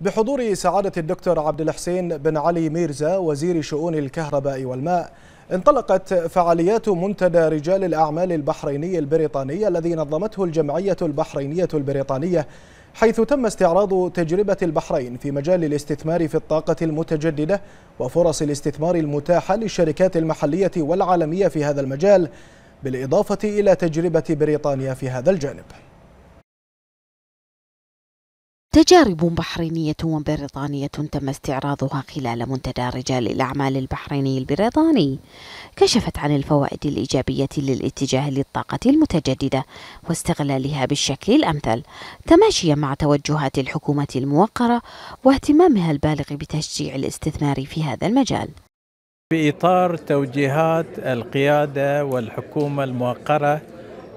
بحضور سعادة الدكتور عبد الحسين بن علي ميرزا وزير شؤون الكهرباء والماء انطلقت فعاليات منتدى رجال الأعمال البحريني البريطاني الذي نظمته الجمعية البحرينية البريطانية حيث تم استعراض تجربة البحرين في مجال الاستثمار في الطاقة المتجددة وفرص الاستثمار المتاحة للشركات المحلية والعالمية في هذا المجال بالإضافة إلى تجربة بريطانيا في هذا الجانب. تجارب بحرينية وبريطانية تم استعراضها خلال منتدى رجال الأعمال البحريني البريطاني كشفت عن الفوائد الإيجابية للاتجاه للطاقة المتجددة واستغلالها بالشكل الأمثل تماشيا مع توجهات الحكومة الموقرة واهتمامها البالغ بتشجيع الاستثمار في هذا المجال. في إطار توجيهات القيادة والحكومة الموقرة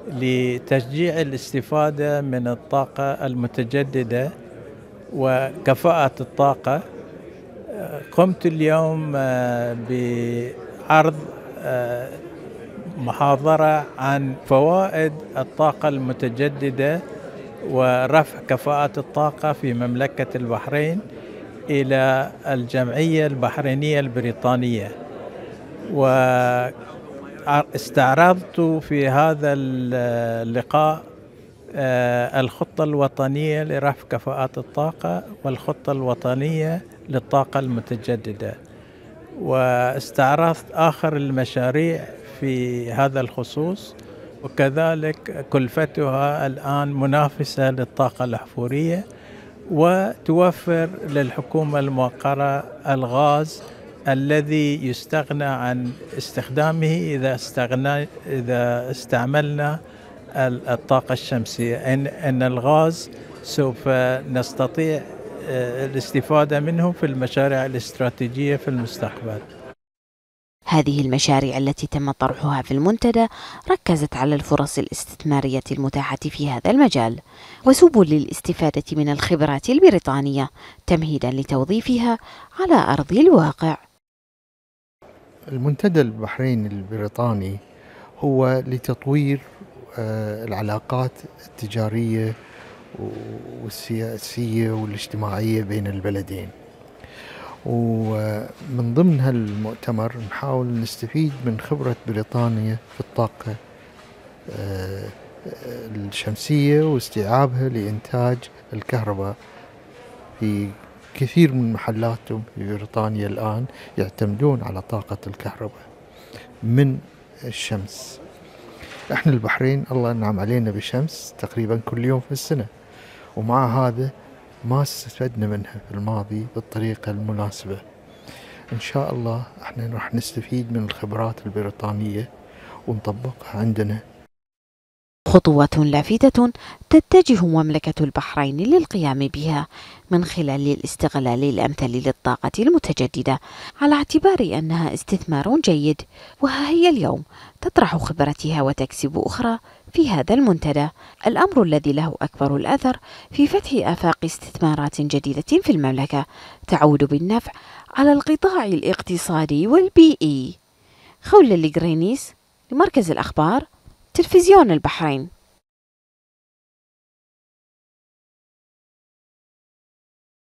لتشجيع الاستفادة من الطاقة المتجددة وكفاءة الطاقة. قمت اليوم آه، بعرض آه، محاضرة عن فوائد الطاقة المتجددة ورفع كفاءة الطاقة في مملكة البحرين إلى الجمعية البحرينية البريطانية. واستعرضت في هذا اللقاء آه، الخطة الوطنية لرفع كفاءات الطاقة والخطة الوطنية للطاقة المتجددة. واستعرضت آخر المشاريع في هذا الخصوص وكذلك كلفتها الآن منافسة للطاقة الأحفورية وتوفر للحكومة الموقرة الغاز الذي يستغنى عن استخدامه إذا استغنى إذا استعملنا الطاقة الشمسية. إن, أن الغاز سوف نستطيع آه، الاستفادة منه في المشاريع الاستراتيجية في المستقبل. هذه المشاريع التي تم طرحها في المنتدى ركزت على الفرص الاستثمارية المتاحة في هذا المجال وسبل للاستفادة من الخبرات البريطانية تمهيدا لتوظيفها على أرض الواقع. المنتدى البحرين البريطاني هو لتطوير العلاقات التجارية والسياسية والاجتماعية بين البلدين. ومن ضمن هالمؤتمر نحاول نستفيد من خبرة بريطانيا في الطاقة آه، الشمسية واستيعابها لإنتاج الكهرباء في كثير من محلاتهم في بريطانيا الآن يعتمدون على طاقة الكهرباء من الشمس. إحنا البحرين الله انعم علينا بشمس تقريبا كل يوم في السنة. ومع هذا ما استفدنا منها في الماضي بالطريقة المناسبة. إن شاء الله إحنا راح نستفيد من الخبرات البريطانية ونطبقها عندنا خطوات لافتة تتجه مملكة البحرين للقيام بها من خلال الاستغلال الأمثل للطاقة المتجددة على اعتبار أنها استثمار جيد. وها هي اليوم تطرح خبرتها وتكسب أخرى في هذا المنتدى. الأمر الذي له أكبر الأثر في فتح آفاق استثمارات جديدة في المملكة تعود بالنفع على القطاع الاقتصادي والبيئي. خولة الجرينيس لمركز الأخبار تلفزيون البحرين.